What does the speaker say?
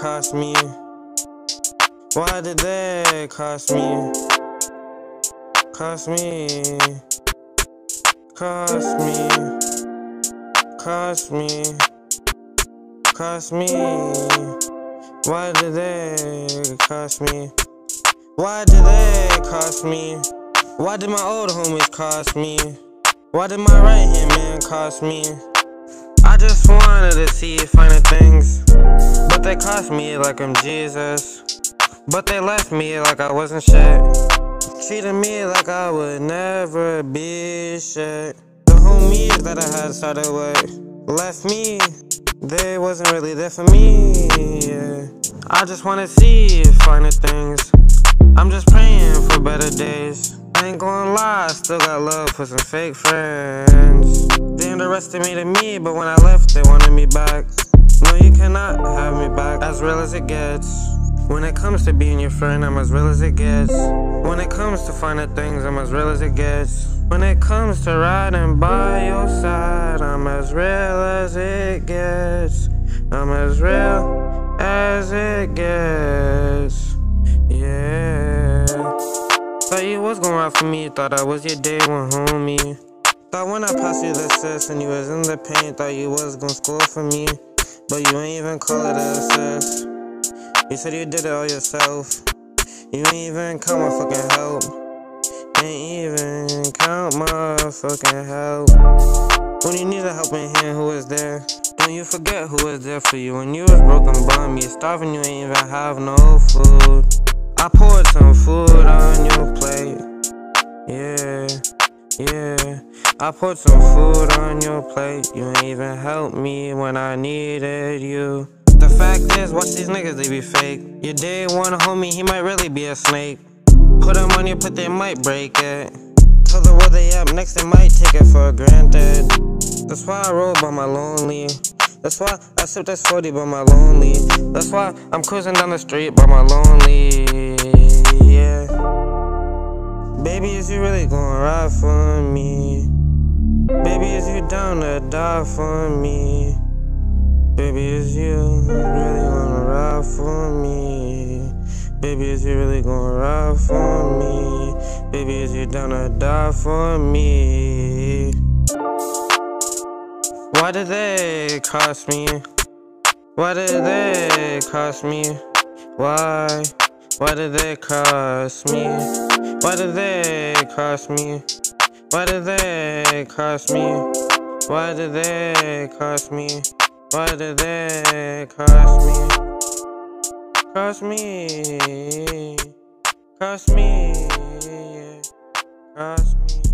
cost me? Why did they cost me? Cost me. Cost me. Cost me. Cost me. Why did they cost me? Why did they cost me? Why did my old homies cost me? Why did my right hand man cost me? I just wanted to see finer things, they cost me like I'm Jesus. But they left me like I wasn't shit. Treated me like I would never be shit. The homies that I had started with left me. They wasn't really there for me. Yeah. I just wanna see finer things. I'm just praying for better days. Ain't gonna lie, I still got love for some fake friends. They underestimated me, but when I left, they wanted me back. No, you cannot have me back, as real as it gets. When it comes to being your friend, I'm as real as it gets. When it comes to finding things, I'm as real as it gets. When it comes to riding by your side, I'm as real as it gets. I'm as real as it gets. Yeah. Thought you was gonna ride for me, thought I was your day one homie. Thought when I passed you the sis and you was in the paint, thought you was gonna score for me. But you ain't even call it a assist. You said you did it all yourself. You ain't even call my fucking help. Ain't even count my fucking help. When you need a helping hand, who is there? Don't you forget who is there for you. When you was broken bum, you starving, you ain't even have no food. I poured some food I put some food on your plate. You ain't even help me when I needed you. The fact is, watch these niggas, they be fake. Your day one homie, he might really be a snake. Put him on your put, they might break it. Tell the world they up, next they might take it for granted. That's why I roll by my lonely. That's why I sip this 40 by my lonely. That's why I'm cruising down the street by my lonely. Yeah. Baby, is you really gonna ride for me? To die for me? Baby, is you really gonna ride for me? Baby, is you really gonna ride for me? Baby, is you down to die for me? Why did they cost me? Why did they cost me? Why? Why did they cost me? Why did they cost me? Why did they cost me? Why did they cost me? Why did they cost me? Cost me, cost me, cost me.